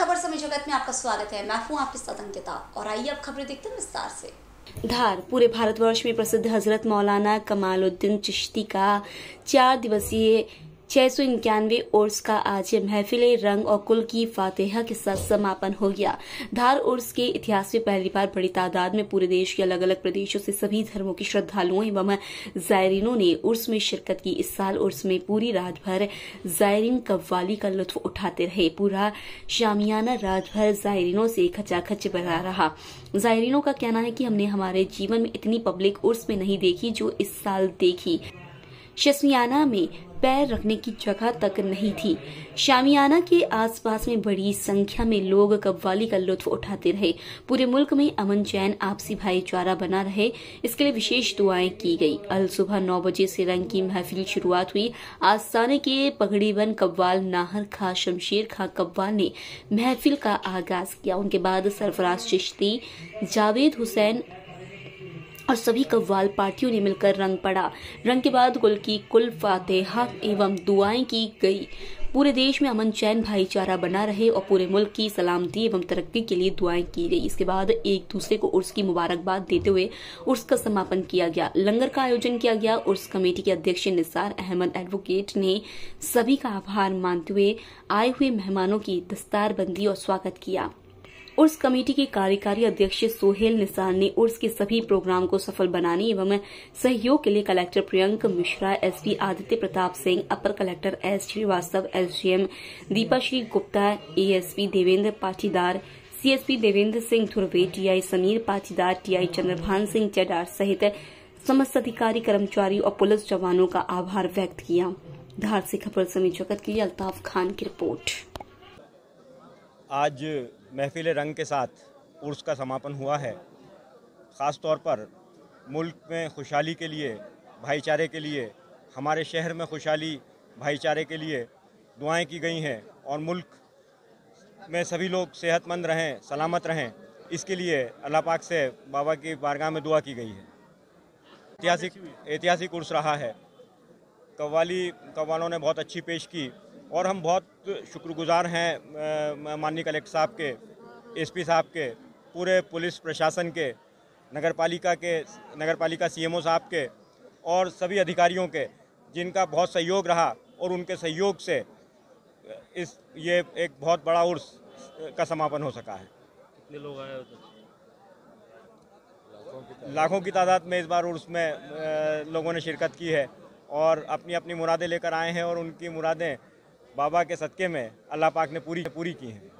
खबर समय जगत में आपका स्वागत है। मैं हूँ आपके साथ अंकिता और आइए अब खबरें देखते हैं विस्तार से। धार, पूरे भारतवर्ष में प्रसिद्ध हज़रत मौलाना कमालुद्दीन चिश्ती का चार दिवसीय छह सौ इक्यानवे उर्स का आज महफिल रंग और कुल की फातेहा के साथ समापन हो गया। धार उर्स के इतिहास में पहली बार बड़ी तादाद में पूरे देश के अलग अलग प्रदेशों से सभी धर्मों के श्रद्धालुओं एवं जायरीनों ने उर्स में शिरकत की। इस साल उर्स में पूरी रात भर जायरीन कव्वाली का लुत्फ उठाते रहे। पूरा शामियाना रात भर जायरीनों से खचाखच भरा रहा। जायरीनों का कहना है कि हमने हमारे जीवन में इतनी पब्लिक उर्स में नहीं देखी जो इस साल देखी। शस्मियाना में पैर रखने की जगह तक नहीं थी। शामियाना के आसपास में बड़ी संख्या में लोग कव्वाली का लुत्फ उठाते रहे। पूरे मुल्क में अमन चैन, आपसी भाईचारा बना रहे। इसके लिए विशेष दुआएँ की गई। अल सुबह नौ बजे से रंग की महफिल शुरुआत हुई। आस्थाने के पगड़ीबन कव्वाल नाहर खां, शमशेर खां कव्वाल ने महफिल का आगाज़ किया। उनके बाद सरफराज चिश्ती, जावेद हुसैन और सभी कव्वाल पार्टियों ने मिलकर रंग पड़ा। रंग के बाद कुल की कुल फातेहा एवं दुआएँ की गई। पूरे देश में अमन चैन भाईचारा बना रहे और पूरे मुल्क की सलामती एवं तरक्की के लिए दुआएँ की गई। इसके बाद एक दूसरे को उर्स की मुबारकबाद देते हुए उर्स का समापन किया गया। लंगर का आयोजन किया गया। उर्स कमेटी के अध्यक्ष निसार अहमद एडवोकेट ने सभी का आभार मानते हुए आए हुए मेहमानों की दस्तारबंदी और स्वागत किया। उर्स कमेटी के कार्यकारी अध्यक्ष सोहेल निसार ने उर्स के सभी प्रोग्राम को सफल बनाने एवं सहयोग के लिए कलेक्टर प्रियंक मिश्रा, एसपी आदित्य प्रताप सिंह, अपर collector S Shrivastava, SDM Deepashree Gupta, ASP Devendra Patidar, CSP Devendra Singh Dhurve, TI Sameer Patidar, TI Chandrabhan Singh Chadar सहित समस्त अधिकारी, कर्मचारी और पुलिस जवानों का आभार व्यक्त किया। धार से खबर समी जगत के लिए अल्ताफ खान की रिपोर्ट। आज महफिल रंग के साथ उर्स का समापन हुआ है। ख़ास तौर पर मुल्क में खुशहाली के लिए, भाईचारे के लिए, हमारे शहर में खुशहाली, भाईचारे के लिए दुआएँ की गई हैं और मुल्क में सभी लोग सेहतमंद रहें, सलामत रहें, इसके लिए अल्लाह पाक से बाबा की बारगाह में दुआ की गई है। ऐतिहासिक ऐतिहासिक उर्स रहा है। कव्वाली, कव्वालों ने बहुत अच्छी पेश की और हम बहुत शुक्रगुजार हैं माननीय कलेक्टर साहब के एसपी साहब के पूरे पुलिस प्रशासन के नगर पालिका के नगर पालिका सी साहब के और सभी अधिकारियों के जिनका बहुत सहयोग रहा और उनके सहयोग से इस ये एक बहुत बड़ा उर्स का समापन हो सका है। कितने लोग आए लाखों की तादाद में इस बार उर्स में लोगों ने शिरकत की है और अपनी अपनी मुरादें लेकर आए हैं और उनकी मुरादें बाबा के सदक़े में अल्लाह पाक ने पूरी पूरी की हैं।